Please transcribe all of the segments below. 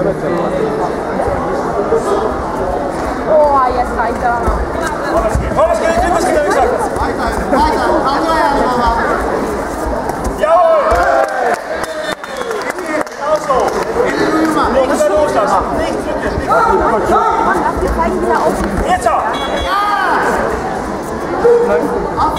Oh, Ja! está, ahí está mamá. Vamos, que hay clipas que te avisan. Ahí está, ahí está, ahí Ja! mamá. ¡Ya voy! Nichts loslassen, nichts drücken, nichts Ja! Wir zeigen wieder auf. Jetzt! Ja! Auf!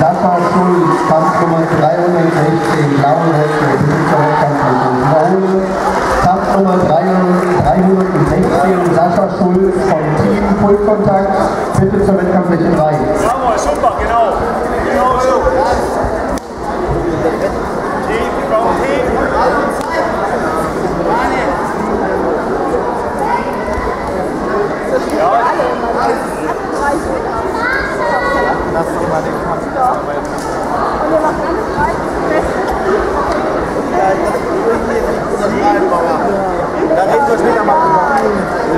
Sascha Schulz, Kampfnummer 316, blaue Hälfte, dritter Wettkampf Wiederholen. Kampfnummer 316, Sascha Schulz vom Team Fullkontakt, bitte zur Wettkampffläche 3.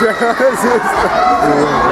chance.